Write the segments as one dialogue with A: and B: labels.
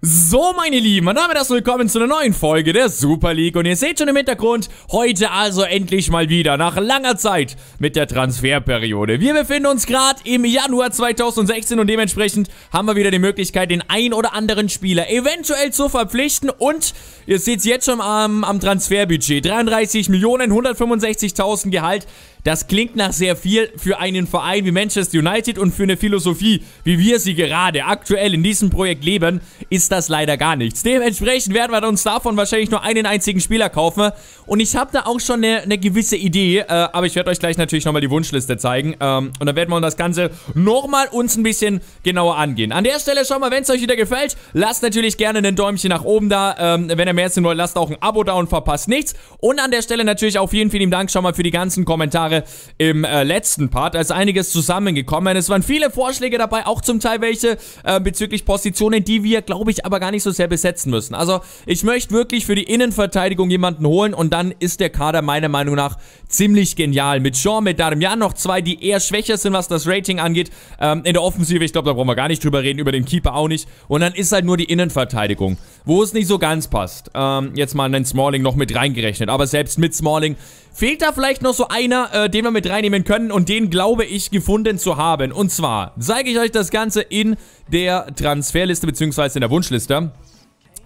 A: So, meine Lieben, und damit das willkommen zu einer neuen Folge der Super League. Und ihr seht schon im Hintergrund, heute also endlich mal wieder, nach langer Zeit, mit der Transferperiode. Wir befinden uns gerade im Januar 2016 und dementsprechend haben wir wieder die Möglichkeit, den ein oder anderen Spieler eventuell zu verpflichten. Und ihr seht es jetzt schon am, am Transferbudget, 33 Millionen, 165.000 Gehalt. Das klingt nach sehr viel für einen Verein wie Manchester United und für eine Philosophie, wie wir sie gerade aktuell in diesem Projekt leben, ist das leider gar nichts. Dementsprechend werden wir uns davon wahrscheinlich nur einen einzigen Spieler kaufen. Und ich habe da auch schon eine, eine gewisse Idee, äh, aber ich werde euch gleich natürlich nochmal die Wunschliste zeigen. Ähm, und dann werden wir uns das Ganze nochmal uns ein bisschen genauer angehen. An der Stelle schon mal, wenn es euch wieder gefällt, lasst natürlich gerne ein Däumchen nach oben da. Ähm, wenn ihr mehr sehen wollt, lasst auch ein Abo da und verpasst nichts. Und an der Stelle natürlich auch vielen, vielen Dank schon mal für die ganzen Kommentare im äh, letzten Part. Da ist einiges zusammengekommen. Es waren viele Vorschläge dabei, auch zum Teil welche äh, bezüglich Positionen, die wir, glaube ich, aber gar nicht so sehr besetzen müssen. Also ich möchte wirklich für die Innenverteidigung jemanden holen und dann ist der Kader meiner Meinung nach ziemlich genial. Mit Jean, mit Darmian noch zwei, die eher schwächer sind, was das Rating angeht. Ähm, in der Offensive, ich glaube, da brauchen wir gar nicht drüber reden, über den Keeper auch nicht. Und dann ist halt nur die Innenverteidigung, wo es nicht so ganz passt. Ähm, jetzt mal einen Smalling noch mit reingerechnet. Aber selbst mit Smalling Fehlt da vielleicht noch so einer, äh, den wir mit reinnehmen können und den glaube ich gefunden zu haben. Und zwar zeige ich euch das Ganze in der Transferliste bzw. in der Wunschliste.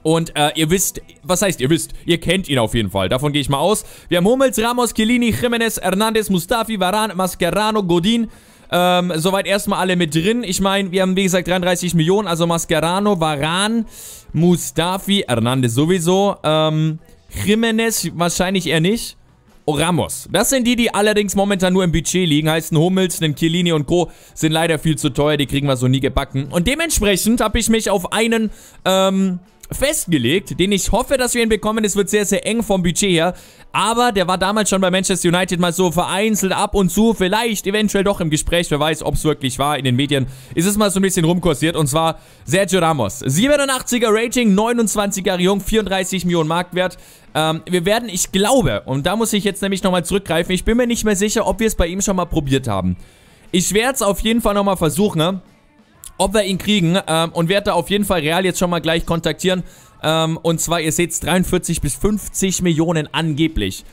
A: Und äh, ihr wisst, was heißt ihr wisst? Ihr kennt ihn auf jeden Fall, davon gehe ich mal aus. Wir haben Hummels, Ramos, Chiellini, Jimenez, Hernandez, Mustafi, Varan, Mascherano, Godin. Ähm, soweit erstmal alle mit drin. Ich meine, wir haben wie gesagt 33 Millionen, also Mascherano, Varan, Mustafi, Hernandez sowieso, ähm, Jimenez wahrscheinlich eher nicht. Ramos. Das sind die, die allerdings momentan nur im Budget liegen. Heißt, ein Hummels, ein Chiellini und Co. sind leider viel zu teuer. Die kriegen wir so nie gebacken. Und dementsprechend habe ich mich auf einen, ähm, festgelegt, den ich hoffe, dass wir ihn bekommen. Es wird sehr, sehr eng vom Budget her. Aber der war damals schon bei Manchester United mal so vereinzelt ab und zu, vielleicht eventuell doch im Gespräch. Wer weiß, ob es wirklich war. In den Medien ist es mal so ein bisschen rumkursiert. Und zwar Sergio Ramos. 87er Rating, 29 Jahre jung, 34 Millionen Marktwert. Ähm, wir werden, ich glaube, und da muss ich jetzt nämlich nochmal zurückgreifen, ich bin mir nicht mehr sicher, ob wir es bei ihm schon mal probiert haben. Ich werde es auf jeden Fall nochmal versuchen, ne? Ob wir ihn kriegen ähm, und werde da auf jeden Fall Real jetzt schon mal gleich kontaktieren. Ähm, und zwar, ihr seht es, 43 bis 50 Millionen angeblich.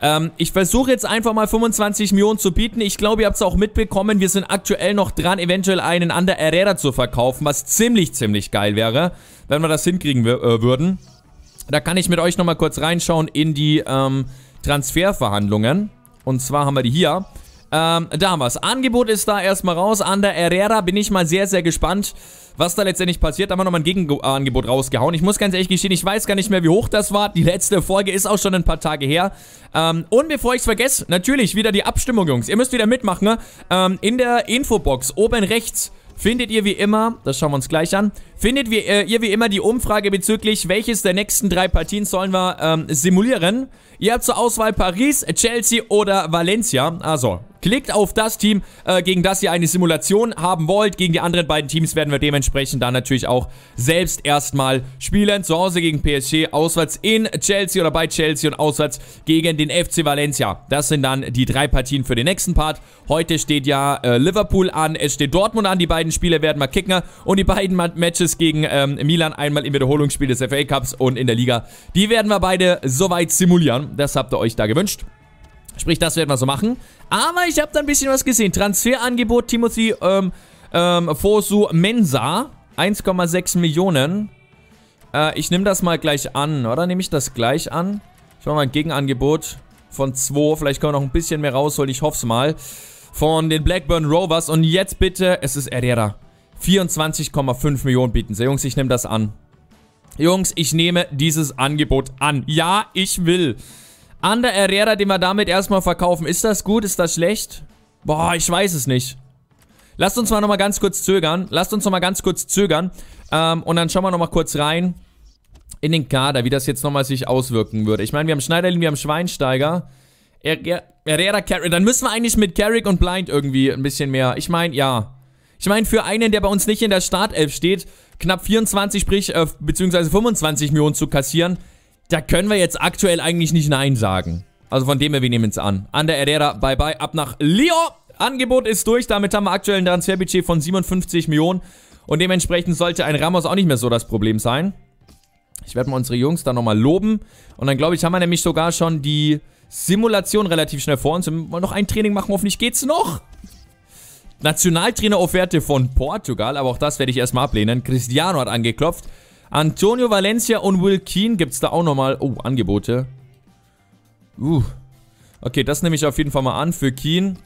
A: Ähm, ich versuche jetzt einfach mal 25 Millionen zu bieten. Ich glaube, ihr habt es auch mitbekommen. Wir sind aktuell noch dran, eventuell einen Ander Herrera zu verkaufen, was ziemlich, ziemlich geil wäre, wenn wir das hinkriegen äh, würden. Da kann ich mit euch nochmal kurz reinschauen in die ähm, Transferverhandlungen. Und zwar haben wir die hier. Ähm, da haben wir es. Angebot ist da erstmal raus. An der Herrera bin ich mal sehr, sehr gespannt, was da letztendlich passiert. Da haben wir nochmal ein Gegenangebot rausgehauen. Ich muss ganz ehrlich gestehen, ich weiß gar nicht mehr, wie hoch das war. Die letzte Folge ist auch schon ein paar Tage her. Ähm, und bevor ich es vergesse, natürlich wieder die Abstimmung, Jungs. Ihr müsst wieder mitmachen. Ne? Ähm, in der Infobox oben rechts findet ihr wie immer, das schauen wir uns gleich an, findet wir, äh, ihr wie immer die Umfrage bezüglich, welches der nächsten drei Partien sollen wir ähm, simulieren. Ihr habt zur Auswahl Paris, Chelsea oder Valencia. Also, Klickt auf das Team, äh, gegen das ihr eine Simulation haben wollt. Gegen die anderen beiden Teams werden wir dementsprechend dann natürlich auch selbst erstmal spielen. Zu Hause gegen PSG, auswärts in Chelsea oder bei Chelsea und auswärts gegen den FC Valencia. Das sind dann die drei Partien für den nächsten Part. Heute steht ja äh, Liverpool an, es steht Dortmund an. Die beiden Spiele werden wir kicken. Und die beiden Matches gegen ähm, Milan, einmal im Wiederholungsspiel des FA Cups und in der Liga, die werden wir beide soweit simulieren. Das habt ihr euch da gewünscht. Sprich, das werden wir so machen. Aber ich habe da ein bisschen was gesehen. Transferangebot Timothy ähm, ähm, Fosu Mensa. 1,6 Millionen. Äh, ich nehme das mal gleich an, oder? Nehme ich das gleich an? Ich mache mal ein Gegenangebot von 2. Vielleicht können wir noch ein bisschen mehr rausholen. Ich hoffe es mal. Von den Blackburn Rovers. Und jetzt bitte, es ist Herrera. 24,5 Millionen bieten sie. Jungs, ich nehme das an. Jungs, ich nehme dieses Angebot an. Ja, ich will. Ander Herrera, den wir damit erstmal verkaufen. Ist das gut? Ist das schlecht? Boah, ich weiß es nicht. Lasst uns mal nochmal ganz kurz zögern. Lasst uns nochmal ganz kurz zögern. Ähm, und dann schauen wir nochmal kurz rein in den Kader, wie das jetzt nochmal sich auswirken würde. Ich meine, wir haben Schneiderlin, wir haben Schweinsteiger. Herrera, Carrick. Dann müssen wir eigentlich mit Carrick und Blind irgendwie ein bisschen mehr. Ich meine, ja. Ich meine, für einen, der bei uns nicht in der Startelf steht, knapp 24, sprich, äh, beziehungsweise 25 Millionen zu kassieren, da können wir jetzt aktuell eigentlich nicht Nein sagen. Also von dem her, wir nehmen es an. An der Herrera, bye bye, ab nach Lyon. Angebot ist durch, damit haben wir aktuell ein Transferbudget von 57 Millionen. Und dementsprechend sollte ein Ramos auch nicht mehr so das Problem sein. Ich werde mal unsere Jungs da nochmal loben. Und dann glaube ich, haben wir nämlich sogar schon die Simulation relativ schnell vor uns. Wir wollen noch ein Training machen, hoffentlich geht's noch. Nationaltrainer-Offerte von Portugal, aber auch das werde ich erstmal ablehnen. Cristiano hat angeklopft. Antonio Valencia und Will Keen gibt es da auch nochmal. Oh, Angebote. Uh. Okay, das nehme ich auf jeden Fall mal an für Keen.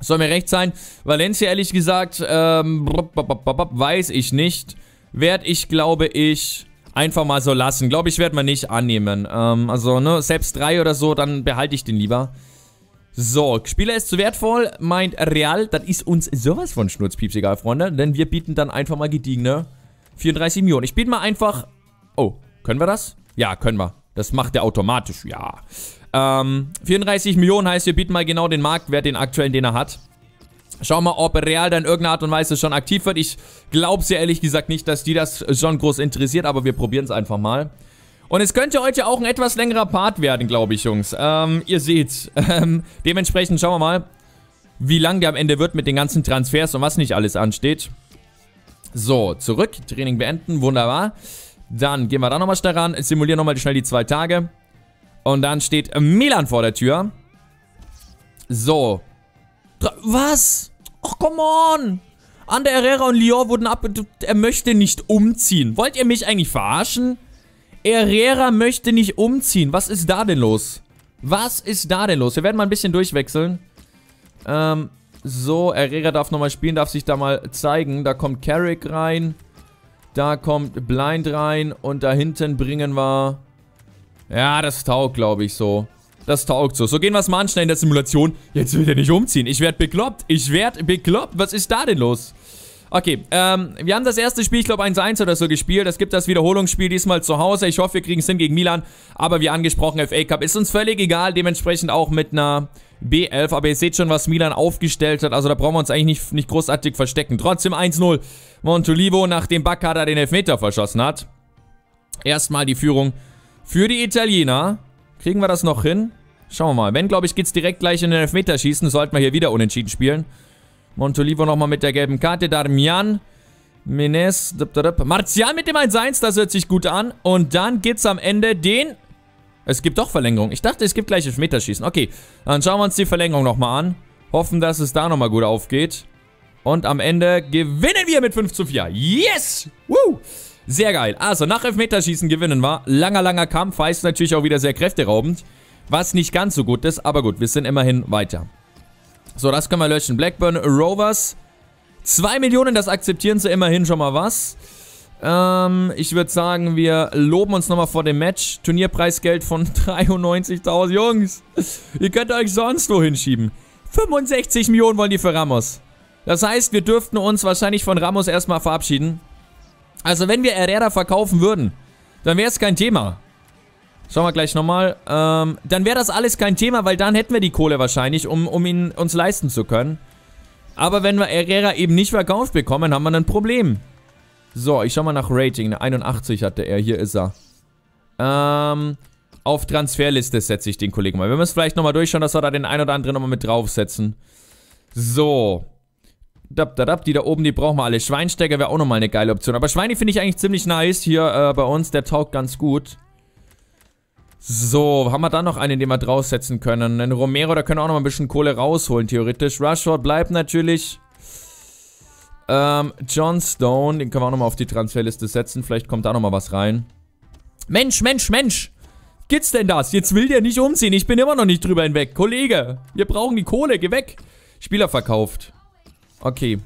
A: Soll mir recht sein. Valencia, ehrlich gesagt, ähm, weiß ich nicht. Werde ich, glaube ich, einfach mal so lassen. Glaube ich, werde man nicht annehmen. Ähm, also, ne, selbst drei oder so, dann behalte ich den lieber. So, Spieler ist zu wertvoll, meint Real. Das ist uns sowas von Schnurzpieps egal, Freunde. Denn wir bieten dann einfach mal gediegene 34 Millionen. Ich biete mal einfach... Oh, können wir das? Ja, können wir. Das macht er automatisch, ja. Ähm, 34 Millionen heißt, wir bieten mal genau den Marktwert, den aktuellen, den er hat. Schauen wir mal, ob Real dann in irgendeiner Art und Weise schon aktiv wird. Ich glaube sehr ehrlich gesagt nicht, dass die das schon groß interessiert, aber wir probieren es einfach mal. Und es könnte heute auch ein etwas längerer Part werden, glaube ich, Jungs. Ähm, ihr seht. Ähm, dementsprechend schauen wir mal, wie lang der am Ende wird mit den ganzen Transfers und was nicht alles ansteht. So, zurück. Training beenden. Wunderbar. Dann gehen wir da nochmal schnell ran. Simulieren nochmal schnell die zwei Tage. Und dann steht Milan vor der Tür. So. Was? Ach, come on. Ander Herrera und Lyon wurden ab... Er möchte nicht umziehen. Wollt ihr mich eigentlich verarschen? Herrera möchte nicht umziehen. Was ist da denn los? Was ist da denn los? Wir werden mal ein bisschen durchwechseln. Ähm, so, Herrera darf nochmal spielen, darf sich da mal zeigen. Da kommt Carrick rein. Da kommt Blind rein. Und da hinten bringen wir... Ja, das taugt, glaube ich, so. Das taugt so. So, gehen wir es mal an, schnell in der Simulation. Jetzt will der nicht umziehen. Ich werde bekloppt. Ich werde bekloppt. Was ist da denn los? Okay, ähm, wir haben das erste Spiel, ich glaube 1-1 oder so gespielt. Es gibt das Wiederholungsspiel diesmal zu Hause. Ich hoffe, wir kriegen es hin gegen Milan. Aber wie angesprochen, FA Cup ist uns völlig egal. Dementsprechend auch mit einer B11. Aber ihr seht schon, was Milan aufgestellt hat. Also da brauchen wir uns eigentlich nicht, nicht großartig verstecken. Trotzdem 1-0. Montolivo, nachdem Baccada den Elfmeter verschossen hat. Erstmal die Führung für die Italiener. Kriegen wir das noch hin? Schauen wir mal. Wenn, glaube ich, geht es direkt gleich in den Elfmeterschießen. Sollten wir hier wieder unentschieden spielen. Montolivo nochmal mit der gelben Karte. Darmian. Menes. Martial mit dem 1-1. Das hört sich gut an. Und dann gibt es am Ende den... Es gibt doch Verlängerung. Ich dachte, es gibt gleich Elfmeterschießen. Okay, dann schauen wir uns die Verlängerung nochmal an. Hoffen, dass es da nochmal gut aufgeht. Und am Ende gewinnen wir mit 5 zu 4. Yes! Woo! Sehr geil. Also, nach Elfmeterschießen gewinnen wir. Langer, langer Kampf. Heißt natürlich auch wieder sehr kräfteraubend. Was nicht ganz so gut ist, aber gut, wir sind immerhin weiter. So, das können wir löschen. Blackburn Rovers. 2 Millionen, das akzeptieren sie immerhin schon mal was. Ähm, ich würde sagen, wir loben uns nochmal vor dem Match. Turnierpreisgeld von 93.000. Jungs, ihr könnt euch sonst wo hinschieben. 65 Millionen wollen die für Ramos. Das heißt, wir dürften uns wahrscheinlich von Ramos erstmal verabschieden. Also, wenn wir Herrera verkaufen würden, dann wäre es kein Thema. Schauen wir gleich nochmal. Ähm, dann wäre das alles kein Thema, weil dann hätten wir die Kohle wahrscheinlich, um, um ihn uns leisten zu können. Aber wenn wir Herrera eben nicht verkauft bekommen, haben wir ein Problem. So, ich schau mal nach Rating. Eine 81 hatte er. Hier ist er. Ähm, auf Transferliste setze ich den Kollegen mal. Wir müssen vielleicht nochmal durchschauen, dass wir da den ein oder anderen nochmal mit draufsetzen. So. Dab, dab, dab, die da oben, die brauchen wir alle. Schweinsteiger wäre auch nochmal eine geile Option. Aber Schweini finde ich eigentlich ziemlich nice hier äh, bei uns. Der taugt ganz gut. So, haben wir da noch einen, den wir draufsetzen können? Einen Romero, da können wir auch noch mal ein bisschen Kohle rausholen, theoretisch. Rushford bleibt natürlich. Ähm, John Stone, den können wir auch noch mal auf die Transferliste setzen. Vielleicht kommt da noch mal was rein. Mensch, Mensch, Mensch! Geht's denn das? Jetzt will der nicht umziehen. Ich bin immer noch nicht drüber hinweg. Kollege, wir brauchen die Kohle. Geh weg. Spieler verkauft. Okay.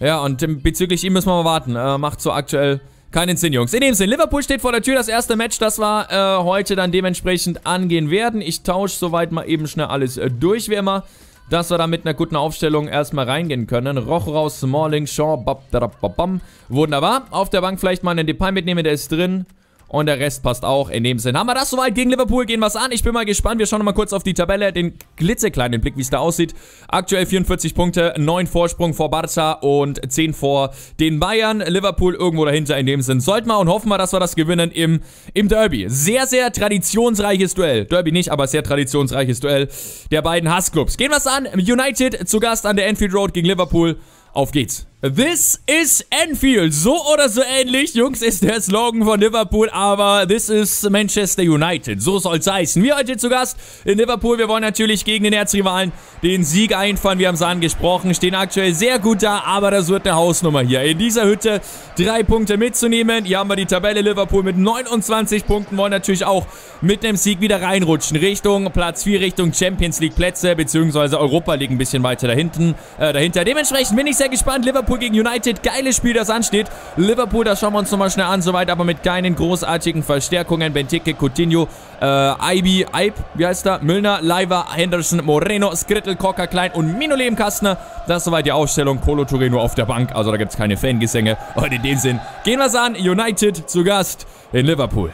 A: Ja, und bezüglich ihm müssen wir mal warten. Äh, macht so aktuell keinen Sinn, Jungs. In dem Sinn, Liverpool steht vor der Tür. Das erste Match, das wir äh, heute dann dementsprechend angehen werden. Ich tausche soweit mal eben schnell alles äh, durch, wie immer. Dass wir da mit einer guten Aufstellung erstmal reingehen können. Roch raus, Smalling, Shaw, bap, bap, bam. Wunderbar. Auf der Bank vielleicht mal einen Depay mitnehmen, der ist drin. Und der Rest passt auch. In dem Sinn haben wir das soweit gegen Liverpool. Gehen wir es an. Ich bin mal gespannt. Wir schauen nochmal kurz auf die Tabelle. Den glitzekleinen Blick, wie es da aussieht. Aktuell 44 Punkte, 9 Vorsprung vor Barca und 10 vor den Bayern. Liverpool irgendwo dahinter. In dem Sinn sollten wir und hoffen wir, dass wir das gewinnen im, im Derby. Sehr, sehr traditionsreiches Duell. Derby nicht, aber sehr traditionsreiches Duell der beiden Hassclubs. Gehen wir es an. United zu Gast an der Enfield Road gegen Liverpool. Auf geht's. This is Enfield. So oder so ähnlich, Jungs, ist der Slogan von Liverpool, aber this is Manchester United. So soll es heißen. Wir heute zu Gast in Liverpool. Wir wollen natürlich gegen den Erzrivalen den Sieg einfahren. Wir haben es angesprochen, stehen aktuell sehr gut da, aber das wird eine Hausnummer hier. In dieser Hütte drei Punkte mitzunehmen. Hier haben wir die Tabelle Liverpool mit 29 Punkten. Wollen natürlich auch mit einem Sieg wieder reinrutschen. Richtung Platz 4, Richtung Champions League Plätze, beziehungsweise Europa League ein bisschen weiter dahinten, äh, dahinter. Dementsprechend bin ich sehr gespannt. Liverpool Liverpool gegen United. Geiles Spiel, das ansteht. Liverpool, das schauen wir uns nochmal schnell an. Soweit aber mit keinen großartigen Verstärkungen. Benteke, Coutinho, äh, Ibe, Ibe, wie heißt er? Müllner, Leiva, Henderson, Moreno, Skrittel, Cocker, Klein und Minole im Kastner. Das ist soweit die Ausstellung. Colo Torino auf der Bank. Also da gibt es keine Fangesänge. Und in dem Sinn gehen wir es an. United zu Gast in Liverpool.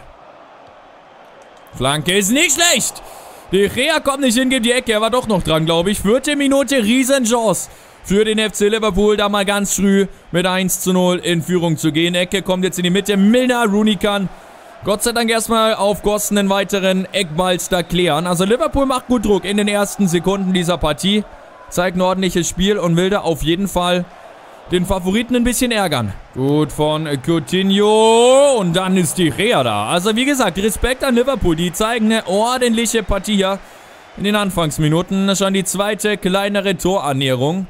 A: Flanke ist nicht schlecht. Die Rea kommt nicht hin, gibt die Ecke. Er war doch noch dran, glaube ich. Vierte Minute, Riesenchance für den FC Liverpool, da mal ganz früh mit 1 zu 0 in Führung zu gehen. Ecke kommt jetzt in die Mitte. Milner, Rooney kann Gott sei Dank erstmal auf Kosten den weiteren Eckballs da klären. Also Liverpool macht gut Druck in den ersten Sekunden dieser Partie. Zeigt ein ordentliches Spiel und will da auf jeden Fall den Favoriten ein bisschen ärgern. Gut von Coutinho und dann ist die Rea da. Also wie gesagt, Respekt an Liverpool. Die zeigen eine ordentliche Partie hier in den Anfangsminuten. Schon die zweite kleinere Torannäherung.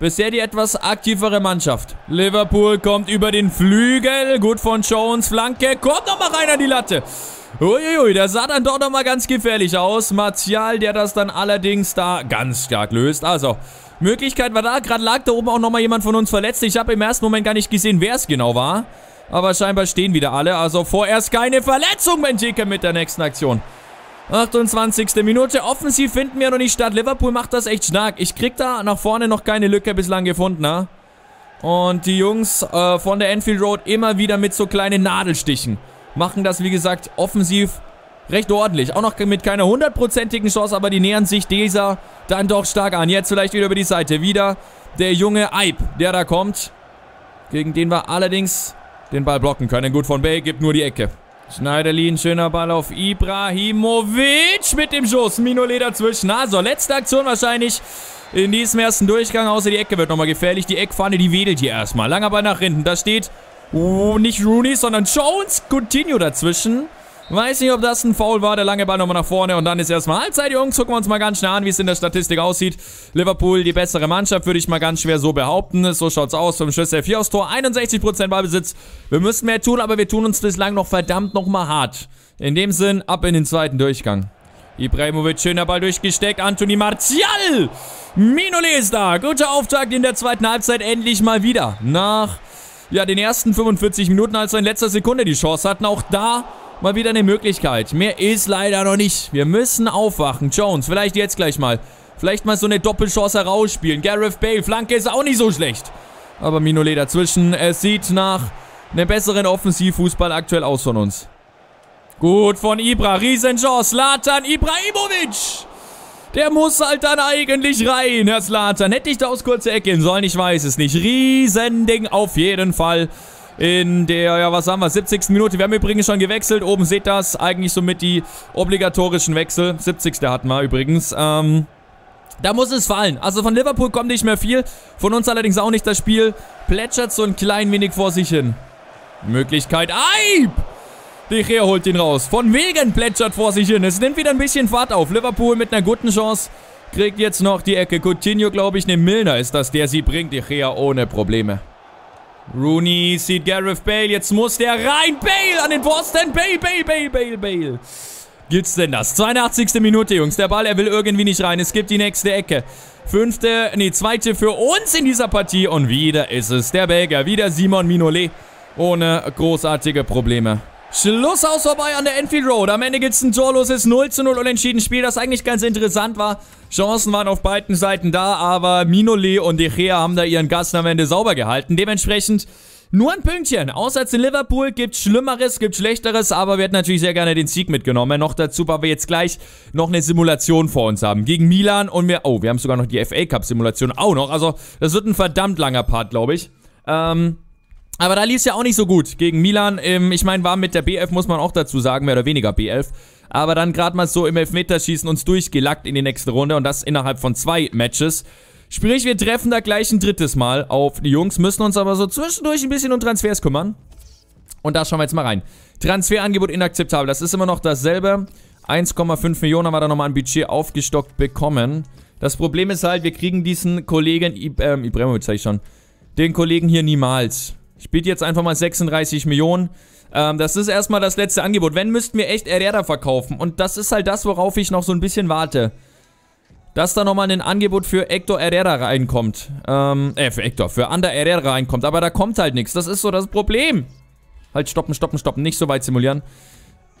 A: Bisher die etwas aktivere Mannschaft. Liverpool kommt über den Flügel. Gut von Jones. Flanke. Kommt nochmal rein an die Latte. Uiuiui, der sah dann doch nochmal ganz gefährlich aus. Martial, der das dann allerdings da ganz stark löst. Also, Möglichkeit war da. Gerade lag da oben auch nochmal jemand von uns verletzt. Ich habe im ersten Moment gar nicht gesehen, wer es genau war. Aber scheinbar stehen wieder alle. Also vorerst keine Verletzung, Benteke mit der nächsten Aktion. 28. Minute. Offensiv finden wir noch nicht statt. Liverpool macht das echt stark. Ich krieg da nach vorne noch keine Lücke bislang gefunden, ne? Und die Jungs äh, von der Enfield Road immer wieder mit so kleinen Nadelstichen. Machen das, wie gesagt, offensiv recht ordentlich. Auch noch mit keiner hundertprozentigen Chance, aber die nähern sich dieser dann doch stark an. Jetzt vielleicht wieder über die Seite. Wieder der junge Eib, der da kommt. Gegen den wir allerdings den Ball blocken können. Gut von Bay, gibt nur die Ecke. Schneiderlin, schöner Ball auf Ibrahimovic mit dem Schuss. Minolet dazwischen. Also, letzte Aktion wahrscheinlich in diesem ersten Durchgang. Außer die Ecke wird nochmal gefährlich. Die Eckpfanne, die wedelt hier erstmal. Langer Ball nach hinten. Da steht oh, nicht Rooney, sondern Jones. Coutinho dazwischen. Weiß nicht, ob das ein Foul war. Der lange Ball nochmal nach vorne. Und dann ist erstmal Halbzeit, Jungs. Gucken wir uns mal ganz schnell an, wie es in der Statistik aussieht. Liverpool, die bessere Mannschaft, würde ich mal ganz schwer so behaupten. So schaut's aus. 5 Schüsse, 4 aus Tor, 61% Ballbesitz. Wir müssen mehr tun, aber wir tun uns bislang noch verdammt nochmal hart. In dem Sinn, ab in den zweiten Durchgang. Ibrahimovic, schöner Ball durchgesteckt. Anthony Martial. Minole ist da. Guter Auftakt in der zweiten Halbzeit. Endlich mal wieder. Nach ja, den ersten 45 Minuten, als wir in letzter Sekunde die Chance hatten. Auch da mal wieder eine Möglichkeit. Mehr ist leider noch nicht. Wir müssen aufwachen. Jones, vielleicht jetzt gleich mal. Vielleicht mal so eine Doppelchance herausspielen. Gareth Bale, Flanke ist auch nicht so schlecht. Aber Minolet dazwischen. Es sieht nach einem besseren Offensivfußball aktuell aus von uns. Gut von Ibra. Riesenchance. Latan Ibrahimovic. Der muss halt dann eigentlich rein, Herr Slatan. Hätte ich da aus kurzer Ecke gehen sollen? Ich weiß es nicht. Riesending auf jeden Fall in der, ja, was haben wir, 70. Minute. Wir haben übrigens schon gewechselt. Oben seht das, eigentlich somit die obligatorischen Wechsel. 70. hatten wir übrigens. Ähm, da muss es fallen. Also von Liverpool kommt nicht mehr viel. Von uns allerdings auch nicht das Spiel. Plätschert so ein klein wenig vor sich hin. Möglichkeit. Eib! De Gea holt ihn raus. Von wegen plätschert vor sich hin. Es nimmt wieder ein bisschen Fahrt auf. Liverpool mit einer guten Chance. Kriegt jetzt noch die Ecke. Coutinho, glaube ich, ne Milner ist das, der sie bringt. De Gea ohne Probleme. Rooney sieht Gareth Bale. Jetzt muss der rein. Bale an den Pfosten. Bale, Bale, Bale, Bale, Bale. Gibt's denn das? 82. Minute, Jungs. Der Ball, er will irgendwie nicht rein. Es gibt die nächste Ecke. Fünfte, nee, zweite für uns in dieser Partie. Und wieder ist es der Belgier. Wieder Simon Minolet. Ohne großartige Probleme. Schluss aus vorbei an der Enfield Road. Am Ende gibt es ein torloses 0 zu 0 unentschieden Spiel, das eigentlich ganz interessant war. Chancen waren auf beiden Seiten da, aber Minolet und De Gea haben da ihren Gast am Ende sauber gehalten. Dementsprechend nur ein Pünktchen. Außer in Liverpool gibt Schlimmeres, gibt Schlechteres, aber wir hätten natürlich sehr gerne den Sieg mitgenommen. Noch dazu, weil wir jetzt gleich noch eine Simulation vor uns haben. Gegen Milan und wir... Oh, wir haben sogar noch die FA Cup Simulation auch noch. Also, das wird ein verdammt langer Part, glaube ich. Ähm... Aber da lief es ja auch nicht so gut gegen Milan. Ähm, ich meine, war mit der B11, muss man auch dazu sagen, mehr oder weniger B11. Aber dann gerade mal so im Elfmeterschießen uns durchgelackt in die nächste Runde und das innerhalb von zwei Matches. Sprich, wir treffen da gleich ein drittes Mal auf die Jungs, müssen uns aber so zwischendurch ein bisschen um Transfers kümmern. Und da schauen wir jetzt mal rein. Transferangebot inakzeptabel, das ist immer noch dasselbe. 1,5 Millionen haben wir da nochmal ein Budget aufgestockt bekommen. Das Problem ist halt, wir kriegen diesen Kollegen, ähm, Ibrahimovic sag ich schon, den Kollegen hier niemals. Ich biete jetzt einfach mal 36 Millionen. Ähm, das ist erstmal das letzte Angebot. Wenn, müssten wir echt Herrera verkaufen. Und das ist halt das, worauf ich noch so ein bisschen warte. Dass da nochmal ein Angebot für Hector Herrera reinkommt. Ähm, äh, für Hector, für Ander Herrera reinkommt. Aber da kommt halt nichts. Das ist so das Problem. Halt, stoppen, stoppen, stoppen. Nicht so weit simulieren.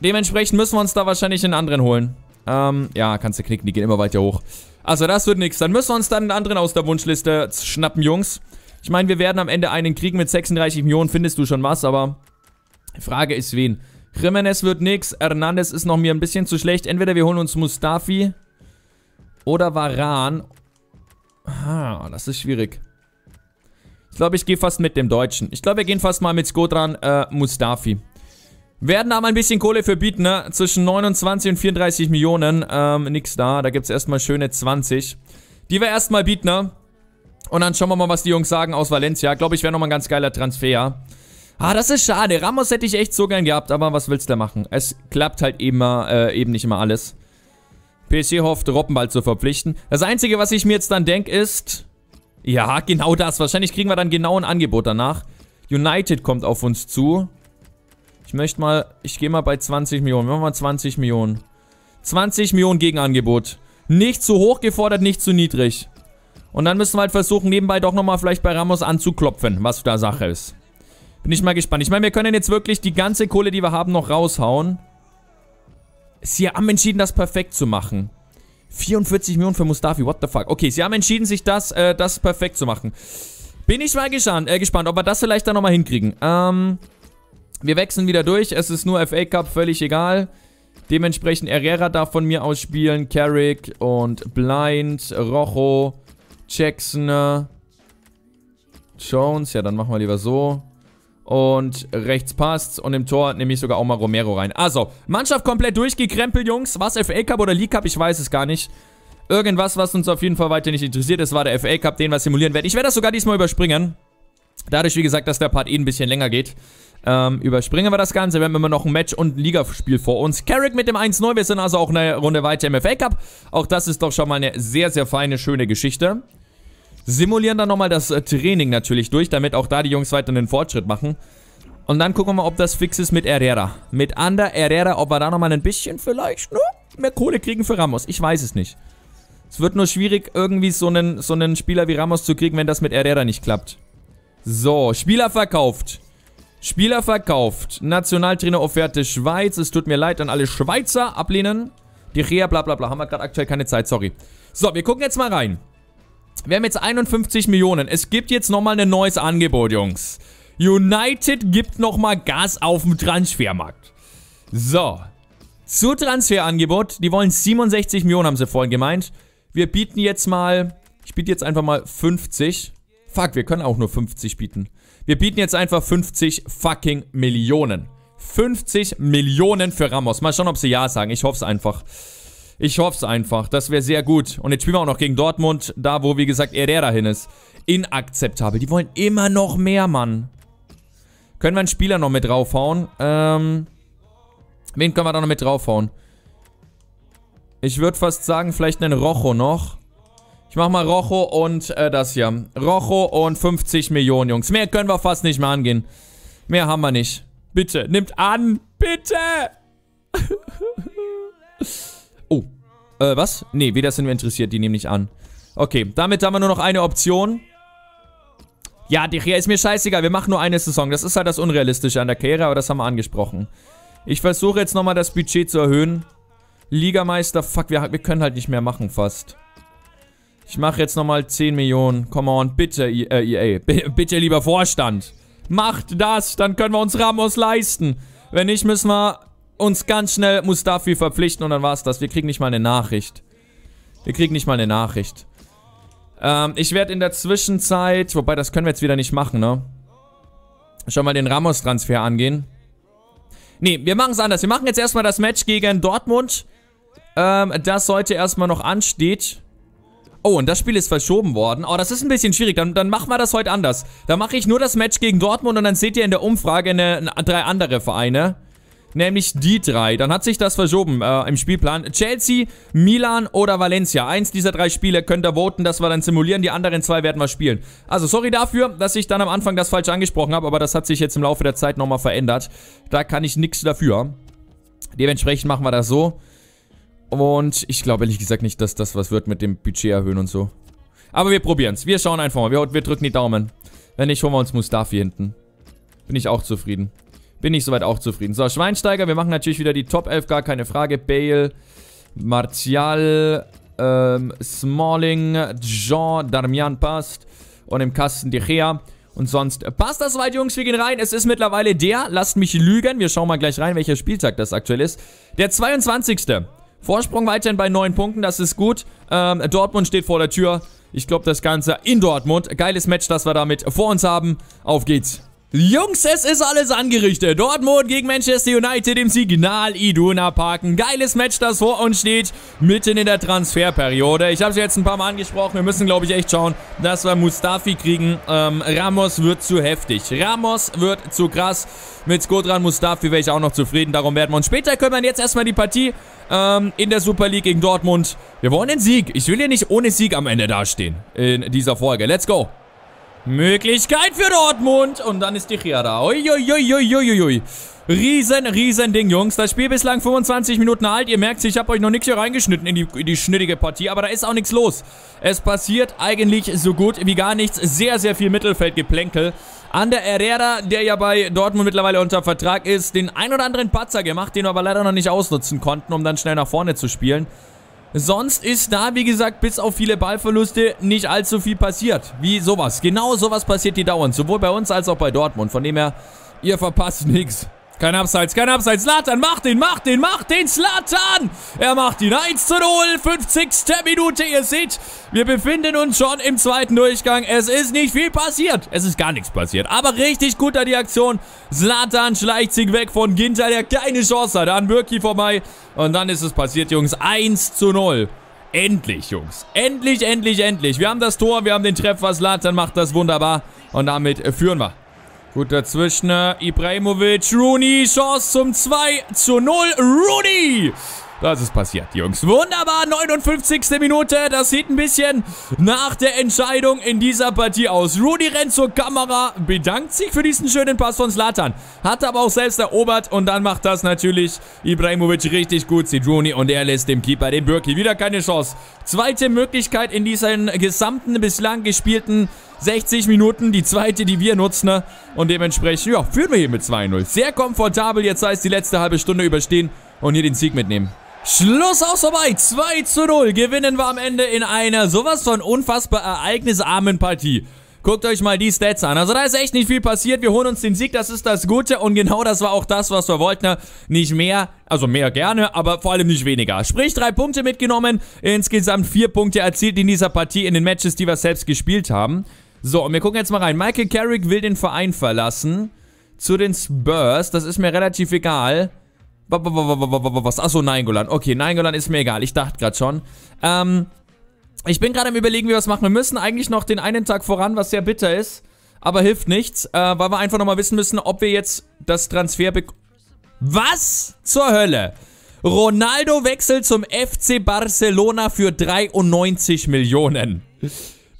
A: Dementsprechend müssen wir uns da wahrscheinlich einen anderen holen. Ähm, ja, kannst du knicken, die gehen immer weiter hoch. Also das wird nichts. Dann müssen wir uns dann einen anderen aus der Wunschliste schnappen, Jungs. Ich meine, wir werden am Ende einen kriegen mit 36 Millionen. Findest du schon was, aber... Die Frage ist, wen? Jimenez wird nix. Hernandez ist noch mir ein bisschen zu schlecht. Entweder wir holen uns Mustafi oder Varan. Ah, das ist schwierig. Ich glaube, ich gehe fast mit dem Deutschen. Ich glaube, wir gehen fast mal mit Skodran äh, Mustafi. Werden aber ein bisschen Kohle für bieten, ne? Zwischen 29 und 34 Millionen. Ähm, nix da. Da gibt es erstmal schöne 20. Die wir erstmal bieten, ne? Und dann schauen wir mal, was die Jungs sagen aus Valencia. Glaube ich, wäre nochmal ein ganz geiler Transfer. Ah, das ist schade. Ramos hätte ich echt so gern gehabt, aber was willst du machen? Es klappt halt immer, äh, eben nicht immer alles. PSG hofft, Robben bald zu verpflichten. Das Einzige, was ich mir jetzt dann denke, ist... Ja, genau das. Wahrscheinlich kriegen wir dann genau ein Angebot danach. United kommt auf uns zu. Ich möchte mal, ich gehe mal bei 20 Millionen. Wir machen mal 20 Millionen. 20 Millionen Gegenangebot. Nicht zu hoch gefordert, nicht zu niedrig. Und dann müssen wir halt versuchen, nebenbei doch nochmal vielleicht bei Ramos anzuklopfen, was da Sache ist. Bin ich mal gespannt. Ich meine, wir können jetzt wirklich die ganze Kohle, die wir haben, noch raushauen. Sie haben entschieden, das perfekt zu machen. 44 Millionen für Mustafi, what the fuck. Okay, sie haben entschieden, sich das, äh, das perfekt zu machen. Bin ich mal gespannt, äh, gespannt ob wir das vielleicht dann nochmal hinkriegen. Ähm, wir wechseln wieder durch. Es ist nur FA Cup, völlig egal. Dementsprechend Herrera darf von mir aus spielen. Carrick und Blind, Rojo, Jackson, Jones. Ja, dann machen wir lieber so. Und rechts passt's. Und im Tor nehme ich sogar auch mal Romero rein. Also, Mannschaft komplett durchgekrempelt, Jungs. Was, FA Cup oder League Cup? Ich weiß es gar nicht. Irgendwas, was uns auf jeden Fall weiter nicht interessiert. Das war der FA Cup, den wir simulieren werden. Ich werde das sogar diesmal überspringen. Dadurch, wie gesagt, dass der Part eh ein bisschen länger geht. Ähm, überspringen wir das Ganze. Wir haben immer noch ein Match und ein Ligaspiel vor uns. Carrick mit dem 1-0. Wir sind also auch eine Runde weiter im FA Cup. Auch das ist doch schon mal eine sehr, sehr feine, schöne Geschichte. Simulieren dann nochmal das äh, Training natürlich durch, damit auch da die Jungs weiter einen Fortschritt machen. Und dann gucken wir mal, ob das fix ist mit Herrera. Mit Ander Herrera, ob wir da nochmal ein bisschen vielleicht no, mehr Kohle kriegen für Ramos. Ich weiß es nicht. Es wird nur schwierig, irgendwie so einen, so einen Spieler wie Ramos zu kriegen, wenn das mit Herrera nicht klappt. So, Spieler verkauft. Spieler verkauft. Nationaltrainer-Offerte Schweiz. Es tut mir leid an alle Schweizer. Ablehnen. Die Rea, bla bla bla. Haben wir gerade aktuell keine Zeit, sorry. So, wir gucken jetzt mal rein. Wir haben jetzt 51 Millionen. Es gibt jetzt nochmal ein neues Angebot, Jungs. United gibt nochmal Gas auf dem Transfermarkt. So. Zu Transferangebot. Die wollen 67 Millionen, haben sie vorhin gemeint. Wir bieten jetzt mal... Ich biete jetzt einfach mal 50. Fuck, wir können auch nur 50 bieten. Wir bieten jetzt einfach 50 fucking Millionen. 50 Millionen für Ramos. Mal schauen, ob sie Ja sagen. Ich hoffe es einfach. Ich hoffe es einfach. Das wäre sehr gut. Und jetzt spielen wir auch noch gegen Dortmund. Da, wo, wie gesagt, Herrera hin ist. Inakzeptabel. Die wollen immer noch mehr, Mann. Können wir einen Spieler noch mit draufhauen? Ähm... Wen können wir da noch mit draufhauen? Ich würde fast sagen, vielleicht einen Rojo noch. Ich mach mal Rojo und äh, das hier. Rojo und 50 Millionen, Jungs. Mehr können wir fast nicht mehr angehen. Mehr haben wir nicht. Bitte, nimmt an. Bitte. Äh, was? Nee, weder sind wir interessiert. Die nehmen nicht an. Okay, damit haben wir nur noch eine Option. Ja, Gea ist mir scheißegal. Wir machen nur eine Saison. Das ist halt das Unrealistische an der Karriere, aber das haben wir angesprochen. Ich versuche jetzt nochmal das Budget zu erhöhen. Ligameister, fuck, wir, wir können halt nicht mehr machen fast. Ich mache jetzt nochmal 10 Millionen. Come on, bitte, äh, EA. B bitte, lieber Vorstand. Macht das, dann können wir uns Ramos leisten. Wenn nicht, müssen wir uns ganz schnell Mustafi verpflichten und dann war's das. Wir kriegen nicht mal eine Nachricht. Wir kriegen nicht mal eine Nachricht. Ähm, ich werde in der Zwischenzeit, wobei das können wir jetzt wieder nicht machen, ne? Schon mal den Ramos-Transfer angehen. Nee, wir machen es anders. Wir machen jetzt erstmal das Match gegen Dortmund. Ähm, das heute erstmal noch ansteht. Oh, und das Spiel ist verschoben worden. Oh, das ist ein bisschen schwierig. Dann, dann machen wir das heute anders. Dann mache ich nur das Match gegen Dortmund und dann seht ihr in der Umfrage eine, eine, drei andere Vereine. Nämlich die drei. Dann hat sich das verschoben äh, im Spielplan. Chelsea, Milan oder Valencia. Eins dieser drei Spiele könnt ihr voten, dass wir dann simulieren. Die anderen zwei werden wir spielen. Also sorry dafür, dass ich dann am Anfang das falsch angesprochen habe, aber das hat sich jetzt im Laufe der Zeit nochmal verändert. Da kann ich nichts dafür. Dementsprechend machen wir das so. Und ich glaube ehrlich gesagt nicht, dass das was wird mit dem Budget erhöhen und so. Aber wir probieren es. Wir schauen einfach mal. Wir, wir, drücken die Daumen. Wenn nicht, holen wir uns Mustafi hinten. Bin ich auch zufrieden. Bin ich soweit auch zufrieden. So, Schweinsteiger. Wir machen natürlich wieder die Top 11, gar keine Frage. Bale, Martial, ähm, Smalling, Jean, Darmian passt. Und im Kasten De Gea. Und sonst passt das weit, Jungs. Wir gehen rein. Es ist mittlerweile der, lasst mich lügen. Wir schauen mal gleich rein, welcher Spieltag das aktuell ist. Der 22. Vorsprung weiterhin bei 9 Punkten, das ist gut. Ähm, Dortmund steht vor der Tür. Ich glaube, das Ganze in Dortmund. Geiles Match, das wir damit vor uns haben. Auf geht's. Jungs, es ist alles angerichtet. Dortmund gegen Manchester United im Signal Iduna Parken. Geiles Match, das vor uns steht, mitten in der Transferperiode. Ich habe es jetzt ein paar Mal angesprochen. Wir müssen, glaube ich, echt schauen, dass wir Mustafi kriegen. Ähm, Ramos wird zu heftig. Ramos wird zu krass. Mit Skodran Mustafi wäre ich auch noch zufrieden. Darum werden wir uns später kümmern. Jetzt erstmal die Partie ähm, in der Super League gegen Dortmund. Wir wollen den Sieg. Ich will hier nicht ohne Sieg am Ende dastehen in dieser Folge. Let's go. Möglichkeit für Dortmund. Und dann ist die Chia da. Uiuiuiuiui. Riesen, riesen Ding, Jungs. Das Spiel bislang 25 Minuten alt. Ihr merkt, ich habe euch noch nichts hier reingeschnitten in die, in die schnittige Partie. Aber da ist auch nichts los. Es passiert eigentlich so gut wie gar nichts. Sehr, sehr viel Mittelfeldgeplänkel. An der Herrera, der ja bei Dortmund mittlerweile unter Vertrag ist, den ein oder anderen Patzer gemacht, den wir aber leider noch nicht ausnutzen konnten, um dann schnell nach vorne zu spielen. Sonst ist da, wie gesagt, bis auf viele Ballverluste nicht allzu viel passiert. Wie sowas. Genau sowas passiert die dauernd. Sowohl bei uns als auch bei Dortmund. Von dem her, ihr verpasst nichts. Kein Abseits, kein Abseits. Slatan, macht den, macht den, macht den. Slatan! Er macht ihn 1 zu 0. 50. Minute. Ihr seht, wir befinden uns schon im zweiten Durchgang. Es ist nicht viel passiert. Es ist gar nichts passiert. Aber richtig gut an die Aktion. Slatan schleicht sich weg von Ginter, der keine Chance hat. An Birki vorbei. Und dann ist es passiert, Jungs. 1 zu 0. Endlich, Jungs. Endlich, endlich, endlich. Wir haben das Tor, wir haben den Treffer. Slatan macht das wunderbar. Und damit führen wir. Gut dazwischen. Ibrahimovic, Rooney, Chance zum 2 zu 0. Rooney! Das ist passiert, Jungs. Wunderbar, 59. Minute. Das sieht ein bisschen nach der Entscheidung in dieser Partie aus. Rudy rennt zur Kamera, bedankt sich für diesen schönen Pass von Slatan. Hat aber auch selbst erobert und dann macht das natürlich Ibrahimovic richtig gut. Sieht Rooney und er lässt dem Keeper, den Birki, wieder keine Chance. Zweite Möglichkeit in diesen gesamten bislang gespielten 60 Minuten. Die zweite, die wir nutzen. Und dementsprechend, ja, führen wir hier mit 2-0. Sehr komfortabel. Jetzt heißt die letzte halbe Stunde überstehen und hier den Sieg mitnehmen. Schluss aus vorbei. 2 zu 0 gewinnen wir am Ende in einer sowas von unfassbar ereignisarmen Partie. Guckt euch mal die Stats an. Also da ist echt nicht viel passiert. Wir holen uns den Sieg, das ist das Gute. Und genau das war auch das, was wir wollten. Nicht mehr, also mehr gerne, aber vor allem nicht weniger. Sprich, drei Punkte mitgenommen. Insgesamt vier Punkte erzielt in dieser Partie in den Matches, die wir selbst gespielt haben. So, und wir gucken jetzt mal rein. Michael Carrick will den Verein verlassen. Zu den Spurs. Das ist mir relativ egal. Was? Achso, Nainggolan. Okay, Nainggolan ist mir egal. Ich dachte gerade schon. Ähm, ich bin gerade am überlegen, wie wir es machen. Wir müssen eigentlich noch den einen Tag voran, was sehr bitter ist. Aber hilft nichts, äh, weil wir einfach nochmal wissen müssen, ob wir jetzt das Transfer. Was zur Hölle? Ronaldo wechselt zum FC Barcelona für 93 Millionen.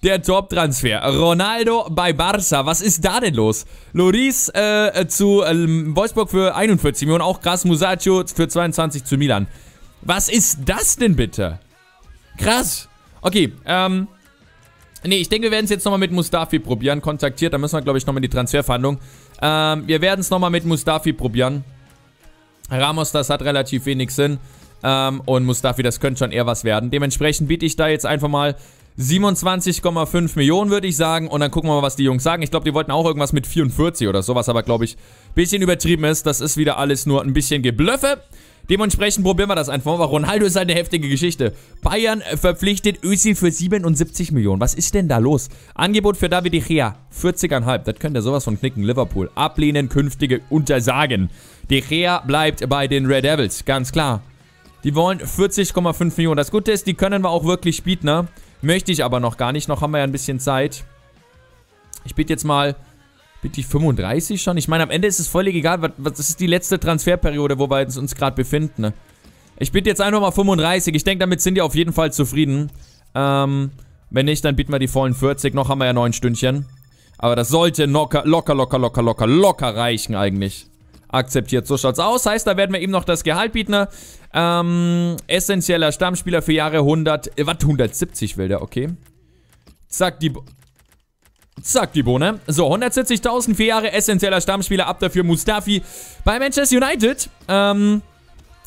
A: Der Top-Transfer. Ronaldo bei Barca. Was ist da denn los? Loris äh, zu äh, Wolfsburg für 41 Millionen. Auch krass. Musacchio für 22 zu Milan. Was ist das denn bitte? Krass. Okay, ähm. Nee, ich denke, wir werden es jetzt nochmal mit Mustafi probieren. Kontaktiert, da müssen wir, glaube ich, nochmal in die Transferverhandlung. Ähm, wir werden es nochmal mit Mustafi probieren. Ramos, das hat relativ wenig Sinn. Ähm, und Mustafi, das könnte schon eher was werden. Dementsprechend biete ich da jetzt einfach mal 27,5 Millionen, würde ich sagen. Und dann gucken wir mal, was die Jungs sagen. Ich glaube, die wollten auch irgendwas mit 44 oder sowas, aber glaube ich, ein bisschen übertrieben ist. Das ist wieder alles nur ein bisschen Geblöffe. Dementsprechend probieren wir das einfach mal. Ronaldo ist halt eine heftige Geschichte. Bayern verpflichtet Özil für 77 Millionen. Was ist denn da los? Angebot für David De Gea, 40,5. Das könnte sowas von knicken. Liverpool. Ablehnen, künftige Untersagen. De Gea bleibt bei den Red Devils, ganz klar. Die wollen 40,5 Millionen. Das Gute ist, die können wir auch wirklich bieten, ne? Möchte ich aber noch gar nicht. Noch haben wir ja ein bisschen Zeit. Ich bitte jetzt mal, bitte ich 35 schon? Ich meine, am Ende ist es völlig egal. Was, was, das ist die letzte Transferperiode, wo wir uns gerade befinden. Ne? Ich bitte jetzt einfach mal 35. Ich denke, damit sind die auf jeden Fall zufrieden. Ähm, wenn nicht, dann bieten wir die vollen 40. Noch haben wir ja neun Stündchen. Aber das sollte locker, locker, locker, locker, locker, locker reichen eigentlich. Akzeptiert, so schaut's aus. Heißt, da werden wir ihm noch das Gehalt bieten. Ähm, essentieller Stammspieler für Jahre 100, äh, was, 170 will der, okay. Zack, die, Zack, die Bohne. So, 170.000, vier Jahre essentieller Stammspieler, ab dafür Mustafi bei Manchester United. Ähm,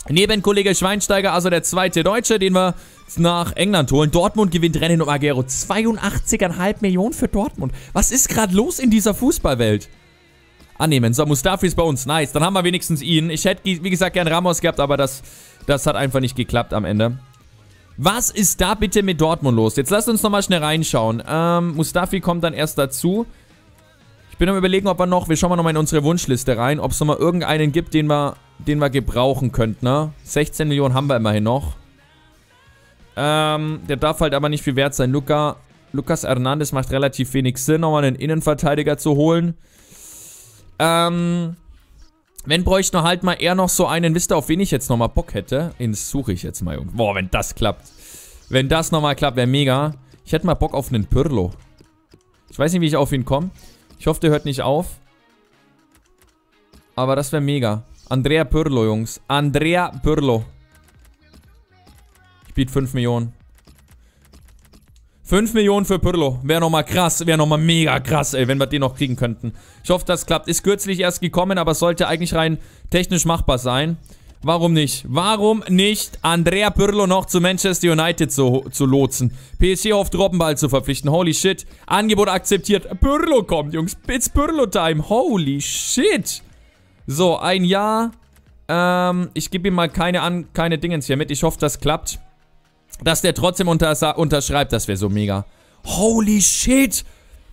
A: neben Kollege Schweinsteiger, also der zweite Deutsche, den wir nach England holen. Dortmund gewinnt Rennen um Agero. 82,5 Millionen für Dortmund. Was ist gerade los in dieser Fußballwelt? Annehmen. So, Mustafi ist bei uns. Nice. Dann haben wir wenigstens ihn. Ich hätte, wie gesagt, gern Ramos gehabt, aber das, das hat einfach nicht geklappt am Ende. Was ist da bitte mit Dortmund los? Jetzt lasst uns nochmal schnell reinschauen. Ähm, Mustafi kommt dann erst dazu. Ich bin am überlegen, ob wir noch, wir schauen mal nochmal in unsere Wunschliste rein, ob es nochmal irgendeinen gibt, den wir, den wir gebrauchen könnten, ne? 16 Millionen haben wir immerhin noch. Ähm, der darf halt aber nicht viel wert sein. Luca, Lucas Hernandez macht relativ wenig Sinn, nochmal einen Innenverteidiger zu holen. Ähm, wenn bräuchte wir halt mal eher noch so einen, wisst ihr, auf wen ich jetzt nochmal Bock hätte? Den suche ich jetzt mal, Jungs. Boah, wenn das klappt. Wenn das nochmal klappt, wäre mega. Ich hätte mal Bock auf einen Pirlo. Ich weiß nicht, wie ich auf ihn komme. Ich hoffe, der hört nicht auf. Aber das wäre mega. Andrea Pirlo, Jungs. Andrea Pirlo. Ich biete 5 Millionen. 5 Millionen für Pirlo. Wäre nochmal krass. Wäre nochmal mega krass, ey, wenn wir den noch kriegen könnten. Ich hoffe, das klappt. Ist kürzlich erst gekommen, aber sollte eigentlich rein technisch machbar sein. Warum nicht? Warum nicht Andrea Pirlo noch zu Manchester United zu, zu lotsen? PSG hofft, Robbenball zu verpflichten. Holy shit. Angebot akzeptiert. Pirlo kommt, Jungs. It's Pirlo-Time. Holy shit. So, ein Jahr. Ähm, ich gebe ihm mal keine, an, keine Dingens hier mit. Ich hoffe, das klappt dass der trotzdem unter, unterschreibt, das wäre so mega. Holy shit!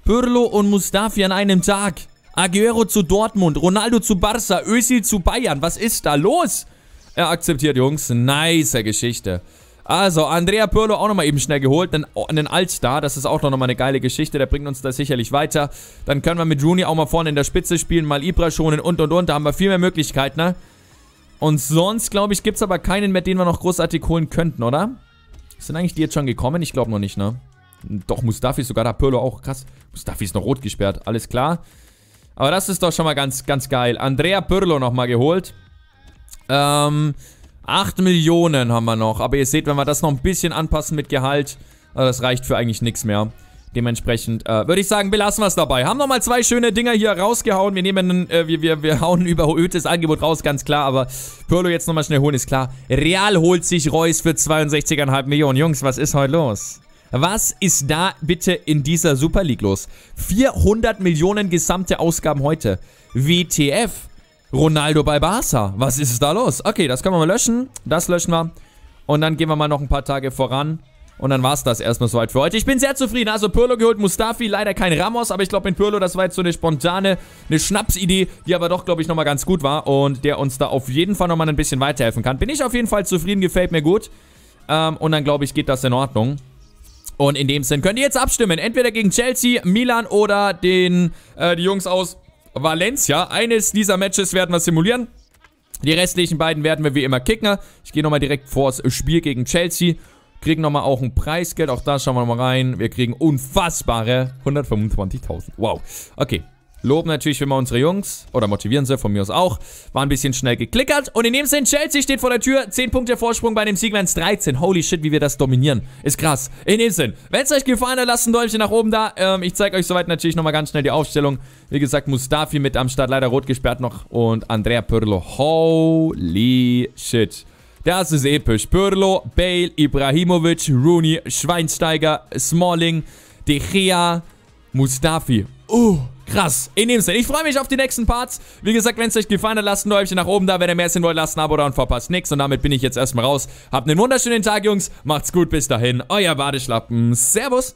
A: Pirlo und Mustafi an einem Tag. Aguero zu Dortmund, Ronaldo zu Barca, Özil zu Bayern. Was ist da los? Er akzeptiert, Jungs. Nice Geschichte. Also, Andrea Pirlo auch nochmal eben schnell geholt. Einen, einen Altstar, das ist auch nochmal eine geile Geschichte. Der bringt uns da sicherlich weiter. Dann können wir mit Rooney auch mal vorne in der Spitze spielen, mal Ibra schonen und und und. Da haben wir viel mehr Möglichkeiten, ne? Und sonst, glaube ich, gibt es aber keinen mehr, den wir noch großartig holen könnten, oder? Sind eigentlich die jetzt schon gekommen? Ich glaube noch nicht, ne? Doch, Mustafi sogar da. Pirlo auch. Krass. Mustafi ist noch rot gesperrt. Alles klar. Aber das ist doch schon mal ganz, ganz geil. Andrea Pirlo nochmal geholt. Ähm, 8 Millionen haben wir noch. Aber ihr seht, wenn wir das noch ein bisschen anpassen mit Gehalt, also das reicht für eigentlich nichts mehr. Dementsprechend äh, würde ich sagen, belassen wir es dabei. Haben nochmal zwei schöne Dinger hier rausgehauen. Wir nehmen, äh, wir, wir, wir hauen überhöhtes Angebot raus, ganz klar. Aber Pirlo jetzt nochmal schnell holen, ist klar. Real holt sich Reus für 62,5 Millionen. Jungs, was ist heute los? Was ist da bitte in dieser Super League los? 400 Millionen gesamte Ausgaben heute. WTF? Ronaldo bei Barca. Was ist da los? Okay, das können wir mal löschen. Das löschen wir. Und dann gehen wir mal noch ein paar Tage voran. Und dann war es das erstmal soweit für heute. Ich bin sehr zufrieden. Also Pirlo geholt, Mustafi, leider kein Ramos, aber ich glaube in Pirlo, das war jetzt so eine spontane, eine Schnapsidee, die aber doch, glaube ich, nochmal ganz gut war und der uns da auf jeden Fall nochmal ein bisschen weiterhelfen kann. Bin ich auf jeden Fall zufrieden, gefällt mir gut. Ähm, und dann, glaube ich, geht das in Ordnung. Und in dem Sinn könnt ihr jetzt abstimmen. Entweder gegen Chelsea, Milan oder den, äh, die Jungs aus Valencia. Eines dieser Matches werden wir simulieren. Die restlichen beiden werden wir wie immer kicken. Ich gehe nochmal direkt vors Spiel gegen Chelsea. Kriegen nochmal auch ein Preisgeld. Auch da schauen wir nochmal rein. Wir kriegen unfassbare 125.000. Wow. Okay. Loben natürlich immer unsere Jungs. Oder motivieren sie, von mir aus auch. War ein bisschen schnell geklickert. Und in dem Sinn, Chelsea steht vor der Tür. 10 Punkte Vorsprung bei dem Sieg es 13. Holy shit, wie wir das dominieren. Ist krass. In dem Sinn, wenn es euch gefallen hat, lasst ein Däumchen nach oben da. Ähm, ich zeige euch soweit natürlich nochmal ganz schnell die Aufstellung. Wie gesagt, Mustafi mit am Start. Leider rot gesperrt noch. Und Andrea Pirlo. Holy shit. Das ist episch. Pirlo, Bale, Ibrahimovic, Rooney, Schweinsteiger, Smalling, De Gea, Mustafi. Uh, krass. In dem Sinne, ich freue mich auf die nächsten Parts. Wie gesagt, wenn es euch gefallen hat, lasst ein Däumchen nach oben da. Wenn ihr mehr sehen wollt, lasst ein Abo da und verpasst nichts. Und damit bin ich jetzt erstmal raus. Habt einen wunderschönen Tag, Jungs. Macht's gut, bis dahin. Euer Badeschlappen. Servus.